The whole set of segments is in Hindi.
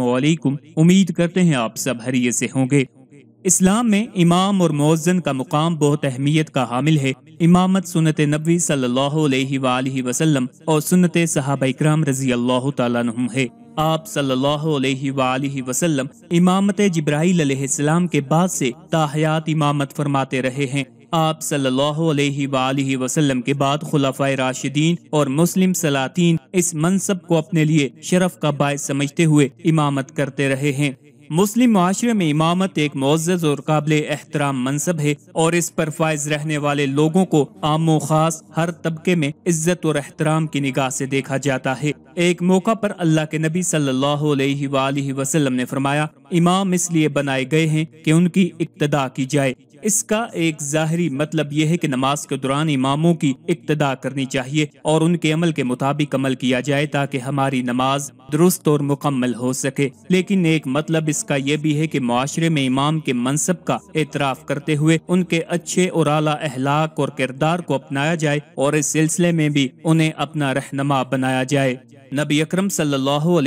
वालेकुम उम्मीद करते हैं आप सब हरिये से होंगे। इस्लाम में इमाम और मौजन का मुकाम बहुत अहमियत का हामिल है। इमामत सुनत नबी सल्लल्लाहु अलैहि वसल्लम और सुनत सहाबा इकराम रज़ी अल्लाह तु है। आप सल्लल्लाहु अलैहि वसल्लम इमामत जब्राईल के बाद से ताहयात इमामत फरमाते रहे हैं। आप सल्लल्लाहु के बाद खुलाफाए राशिदीन और मुस्लिम सलातीन इस मनसब को अपने लिए शरफ का बायस समझते हुए इमामत करते रहे हैं। मुस्लिम माशरे में इमामत एक मोज़ और काबिल एहतराम मनसब है और इस पर फायज रहने वाले लोगों को आमो खास हर तबके में इज़्ज़त और एहतराम की निगाह से देखा जाता है। एक मौका पर अल्लाह के नबी सल्लल्लाहु अलैहि वसल्लम ने फरमाया, इमाम इसलिए बनाए गए हैं कि उनकी इक्तदा की जाए इसका एक जाहरी मतलब यह है कि नमाज़ के दौरान इमामों की इक्तदा करनी चाहिए और उनके अमल के मुताबिक अमल किया जाए ताकि हमारी नमाज़ दुरुस्त और मुकम्मल हो सके। लेकिन एक मतलब इसका यह भी है कि माशरे में इमाम के मनसब का एतराफ़ करते हुए उनके अच्छे और आला अहलाक और किरदार को अपनाया जाए और इस सिलसिले में भी उन्हें अपना रहनमा बनाया जाए। नबी अकरम सल्लल्लाहु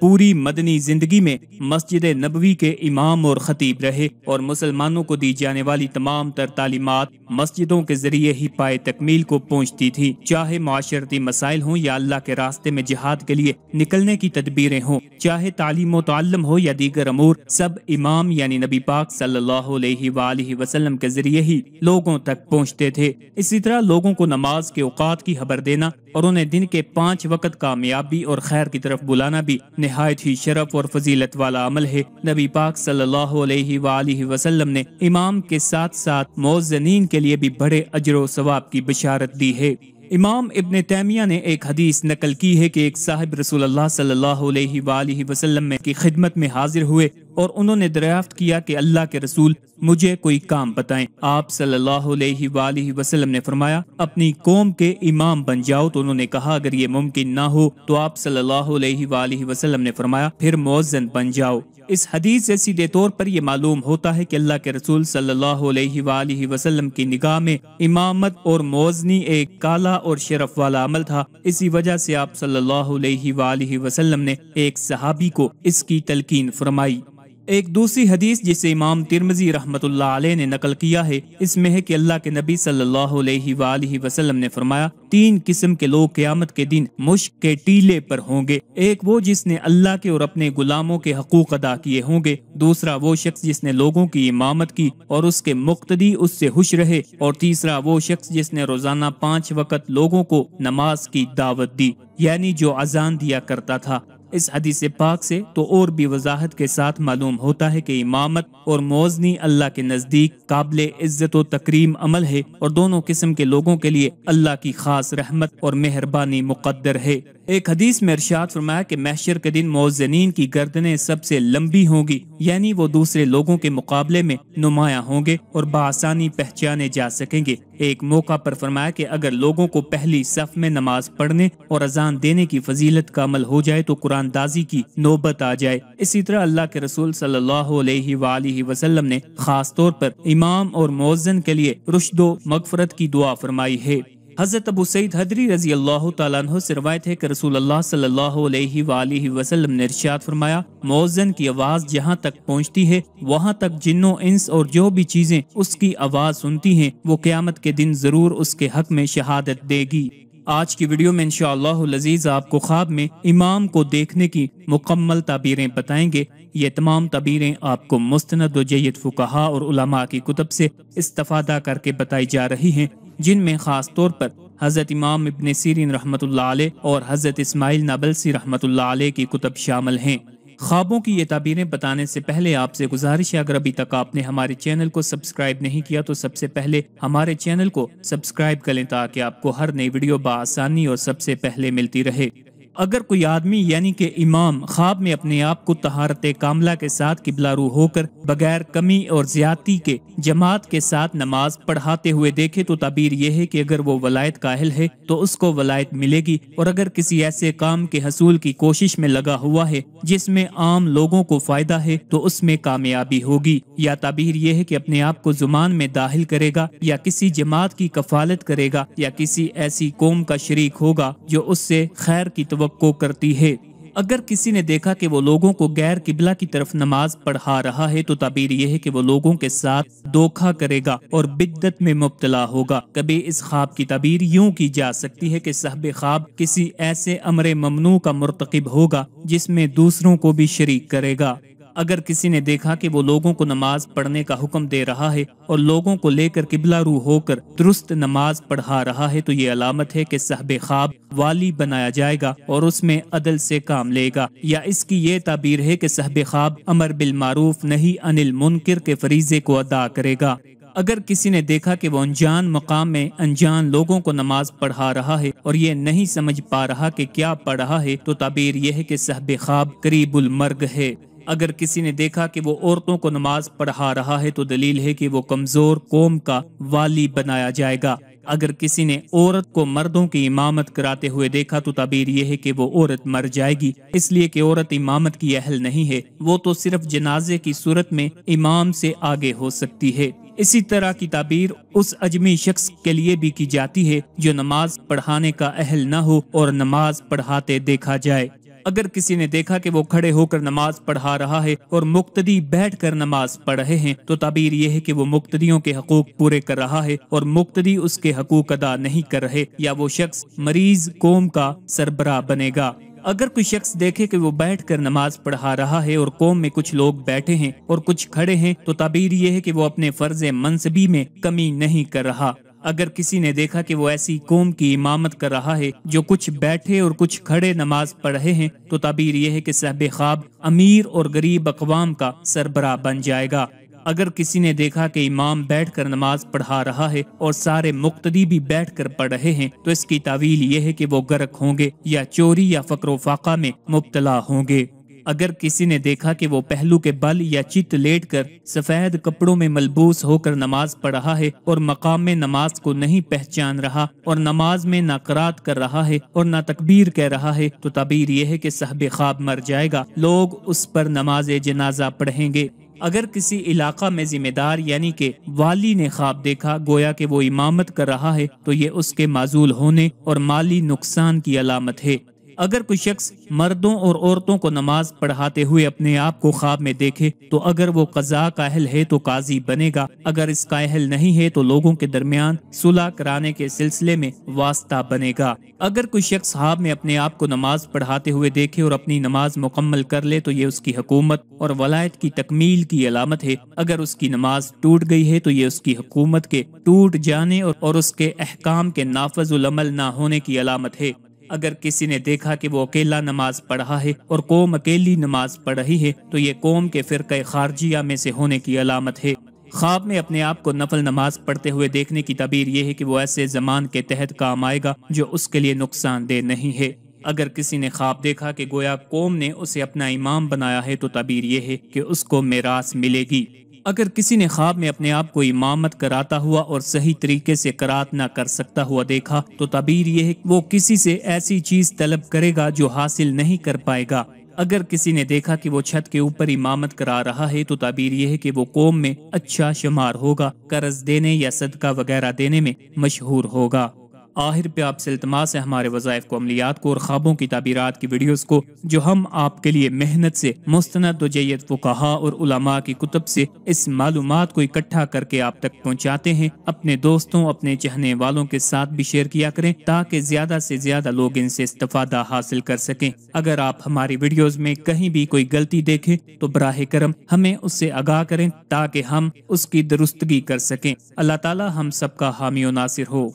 पूरी मदनी ज़िंदगी में मस्जिद नबवी के इमाम और खतीब रहे और मुसलमानों को दी जाने वाली तमाम तर तालीमत मस्जिदों के ज़रिए ही पाए तकमील को पहुँचती थी। चाहे माशरती मसाइल हों या अल्लाह के रास्ते में जिहाद के लिए निकलने की तदबीरें हों, चाहे तालीम तल्लम हो या दीगर अमूर, सब इमाम यानी नबी पाक वसल्लम के ज़रिए ही लोगों तक पहुँचते थे। इसी तरह लोगों को नमाज़ के औकात की खबर देना और उन्हें दिन के पाँच वक्त कामयाबी और खैर की तरफ़ बुलाना भी नहायत ही शरफ और फजीलत वाला अमल है। नबी पाक सल्लल्लाहु अलैहि वसल्लम ने इमाम के साथ साथ मोजनीन के लिए भी बड़े अजर सवाब की बशारत दी है। इमाम इब्न तैमिया ने एक हदीस नकल की है कि एक साहिब रसूल सल्लल्लाहु अलैहि वसल्लम की खिदमत में हाजिर हुए और उन्होंने दरियाफ्त किया कि अल्लाह के रसूल मुझे कोई काम बताएँ। आप सल्लल्लाहु अलैहि वसल्लम ने फरमाया, अपनी कौम के इमाम बन जाओ। तो उन्होंने कहा, अगर ये मुमकिन ना हो तो आप सल्लल्लाहु अलैहि वसल्लम ने फरमाया, फिर मोजन बन जाओ। इस हदीस से सीधे तौर पर यह मालूम होता है कि अल्लाह के रसूल सल्लल्लाहु अलैहि वसल्लम की निगाह में इमामत और मोजनी एक काला और शरफ वाला अमल था। इसी वजह से आप सल्लल्लाहु अलैहि वसल्लम ने एक सहाबी को इसकी तलकीन फरमाई। एक दूसरी हदीस जिसे इमाम तिरमजी रहमत ने नकल किया है, इसमें है कि अल्लाह के नबी सल्लल्लाहु अलैहि वसल्लम ने फरमाया, तीन किस्म के लोग क्यामत के दिन मुश्क के टीले पर होंगे। एक वो जिसने अल्लाह के और अपने गुलामों के हकूक अदा किए होंगे, दूसरा वो शख्स जिसने लोगों की इमामत की और उसके मुख्तदी उससे खुश रहे, और तीसरा वो शख्स जिसने रोज़ाना पाँच वक़्त लोगों को नमाज़ की दावत दी, यानी जो अजान दिया करता था। इस हदीस पाक से तो और भी वजाहत के साथ मालूम होता है कि इमामत और मोजनी अल्लाह के नज़दीक काबिल इज़्ज़त व तकरीम अमल है और दोनों किस्म के लोगों के लिए अल्लाह की खास रहमत और मेहरबानी मुकद्दर है। एक हदीस में अरशाद फरमाया कि महशर के दिन मोजनीन की गर्दनें सबसे लंबी होंगी, यानी वो दूसरे लोगों के मुकाबले में नुमाया होंगे और बसानी पहचाने जा सकेंगे। एक मौका पर फरमाया कि अगर लोगों को पहली सफ में नमाज़ पढ़ने और अजान देने की फजीलत का अमल हो जाए तो कुरान दाजी की नौबत आ जाए। इसी तरह अल्लाह के रसूल सल्लल्लाहु अलैहि वसल्लम ने खास तौर पर इमाम और मोजन के लिए रुशदो मगफरत की दुआ फरमाई है। हज़रत अबू सईद हदरी रज़ी अल्लाह तु से रवायत है कि रसूल अल्लाह सल्लल्लाहु अलैहि वसल्लम ने इरशाद फरमाया, मौजन की आवाज़ जहाँ तक पहुँचती है, वहाँ तक जिन्नो, इंस और जो भी चीज़ें उसकी आवाज़ सुनती हैं, वो क्यामत के दिन ज़रूर उसके हक में शहादत देगी। आज की वीडियो में लजीज आपको ख्वाब में इमाम को देखने की मुकम्मल तबीरें बताएँगे। ये तमाम तबीरें आपको मुस्तनद जैद फुकहा और उलमा की कुतब से इस्तफादा करके बताई जा रही हैं। जिनमें ख़ास तौर पर हज़रत इमाम इबन सीरीन रहमत और हज़रत इसमाइल नबलसी रहमत की कुतब शामिल हैं। ख्वाबों की ये तबीरें बताने से पहले आपसे गुजारिश है, अगर अभी तक आपने हमारे चैनल को सब्सक्राइब नहीं किया तो सबसे पहले हमारे चैनल को सब्सक्राइब करें ताकि आपको हर नई वीडियो बसानी और सबसे पहले मिलती रहे। अगर कोई आदमी, यानी कि इमाम, ख्वाब में अपने आप को तहारत कामला के साथ किबलारू होकर बगैर कमी और ज्यादती के जमात के साथ नमाज़ पढ़ाते हुए देखे तो तबीर यह है कि अगर वो वलायत काहिल है तो उसको वलायत मिलेगी। और अगर किसी ऐसे काम के हसूल की कोशिश में लगा हुआ है, जिसमें आम लोगों को फ़ायदा है तो उसमें कामयाबी होगी। या तबीर यह है कि अपने आप को जुमान में दाखिल करेगा, या किसी जमात की कफालत करेगा, या किसी ऐसी कौम का शरीक होगा, जो उससे खैर की तो तो करती है। अगर किसी ने देखा कि वो लोगों को गैर किबला की तरफ़ नमाज़ पढ़ा रहा है तो तबीर यह है कि वो लोगों के साथ धोखा करेगा और बिद्दत में मुबतला होगा। कभी इस ख्वाब की तबीर यूँ की जा सकती है कि सहब ख्वाब किसी ऐसे अमरे ममनू का मुरतकब होगा, जिसमें दूसरों को भी शरीक करेगा। अगर किसी ने देखा कि वो लोगों को नमाज़ पढ़ने का हुक्म दे रहा है और लोगों को लेकर किबला रू होकर दुरुस्त नमाज़ पढ़ा रहा है तो ये अलामत है कि सहब ख्वाब वाली बनाया जाएगा और उसमें अदल से काम लेगा। या इसकी ये ताबीर है कि सहब ख्वाब अमर बिल मारूफ नहीं अनिल मुनकर के फरीजे को अदा करेगा। अगर किसी ने देखा कि वो अनजान मकाम में अनजान लोगों को नमाज़ पढ़ा रहा है और ये नहीं समझ पा रहा कि क्या पढ़ रहा है तो ताबीर यह है कि सहब ख्वाब करीबुल मर्ग है। अगर किसी ने देखा कि वो औरतों को नमाज़ पढ़ा रहा है तो दलील है कि वो कमज़ोर कौम का वाली बनाया जाएगा। अगर किसी ने औरत को मर्दों की इमामत कराते हुए देखा तो तबीर यह है कि वो औरत मर जाएगी। इसलिए कि औरत इमामत की अहल नहीं है, वो तो सिर्फ़ जनाजे की सूरत में इमाम से आगे हो सकती है। इसी तरह की ताबीर उस अजमी शख्स के लिए भी की जाती है, जो नमाज़ पढ़ाने का अहल न हो और नमाज़ पढ़ाते देखा जाए। अगर किसी ने देखा कि वो खड़े होकर नमाज़ पढ़ा रहा है और मुक्तदी बैठ कर नमाज़ पढ़ रहे हैं तो ताबीर ये है कि वो मुक्तदियों के हकूक पूरे कर रहा है और मुक्तदी उसके हकूक अदा नहीं कर रहे, या वो शख्स मरीज़ कौम का सरबरा बनेगा। अगर कोई शख्स देखे कि वो बैठ कर नमाज़ पढ़ा रहा है और कौम में कुछ लोग बैठे हैं और कुछ खड़े हैं तो ताबीर ये है कि वो अपने फ़र्ज़ मनसबी में कमी नहीं कर रहा। अगर किसी ने देखा कि वो ऐसी कौम की इमामत कर रहा है, जो कुछ बैठे और कुछ खड़े नमाज़ पढ़ रहे हैं तो तबीर यह है कि सहब ख्वाब अमीर और गरीब अकवाम का सरबरा बन जाएगा। अगर किसी ने देखा कि इमाम बैठकर नमाज़ पढ़ा रहा है और सारे मुक्तदी भी बैठकर पढ़ रहे हैं तो इसकी तावील यह है कि वो गर्क होंगे या चोरी या फकरो फाका में मुबतला होंगे। अगर किसी ने देखा कि वो पहलू के बल या चित लेट कर सफ़ेद कपड़ों में मलबूस होकर नमाज़ पढ़ रहा है और मकाम में नमाज़ को नहीं पहचान रहा और नमाज़ में नाकरात कर रहा है और ना तकबीर कह रहा है तो तबीर यह है कि सहब ख्वाब मर जाएगा। लोग उस पर नमाज़ जनाजा पढ़ेंगे। अगर किसी इलाका में जिम्मेदार यानी के वाली ने ख्वाब देखा, गोया कि वो इमामत कर रहा है तो ये उसके माजूल होने और माली नुकसान की अलामत है। अगर कोई शख्स मर्दों और औरतों को नमाज़ पढ़ाते हुए अपने आप को ख्वाब में देखे तो अगर वो कजा का अहल है तो काजी बनेगा। अगर इसका अहल नहीं है तो लोगों के दरमियान सुलह कराने के सिलसिले में वास्ता बनेगा। अगर कोई शख्स ख्वाब में अपने आप को नमाज़ पढ़ाते हुए देखे और अपनी नमाज़ मुकम्मल कर ले तो ये उसकी हुकूमत और वलायत की तकमील की अलामत है। अगर उसकी नमाज़ टूट गई है तो ये उसकी हुकूमत के टूट जाने और उसके अहकाम के नाफजुल अमल न होने की अलामत है। अगर किसी ने देखा कि वो अकेला नमाज़ पढ़ा है और कौम अकेली नमाज़ पढ़ रही है तो ये कौम के फिर खारजिया में से होने की अलामत है। ख्वाब में अपने आप को नफल नमाज़ पढ़ते हुए देखने की तबीर ये है कि वो ऐसे जमान के तहत काम आएगा जो उसके लिए नुकसानदेह नहीं है। अगर किसी ने ख्वाब देखा कि गोया कौम ने उसे अपना इमाम बनाया है तो तबीर ये है कि उसको मेरास मिलेगी। अगर किसी ने ख्वाब में अपने आप को इमामत कराता हुआ और सही तरीके से करात ना कर सकता हुआ देखा तो तबीर यह है वो किसी से ऐसी चीज़ तलब करेगा जो हासिल नहीं कर पाएगा। अगर किसी ने देखा कि वो छत के ऊपर इमामत करा रहा है तो ताबीर यह है कि वो कौम में अच्छा शुमार होगा, कर्ज देने या सदका वगैरह देने में मशहूर होगा। आखिर पे आपसे इल्तमास है हमारे वज़ायफ को, अमलियात को और ख्वाबों की ताबीरात की वीडियोस को, जो हम आपके लिए मेहनत से, मुस्तनद जैत कहा और उलमा की कुतुब से इस मालूम को इकट्ठा करके आप तक पहुँचाते हैं। अपने दोस्तों, अपने चाहने वालों के साथ भी शेयर किया करें, ताकि ज़्यादा से ज़्यादा लोग इनसे इस्तेफादा हासिल कर सकें। अगर आप हमारी वीडियोस में कहीं भी कोई गलती देखें तो बराह करम हमें उससे आगाह करें, ताकि हम उसकी दुरुस्तगी कर सकें। अल्लाह ताला हम सबका हामी नासिर हो।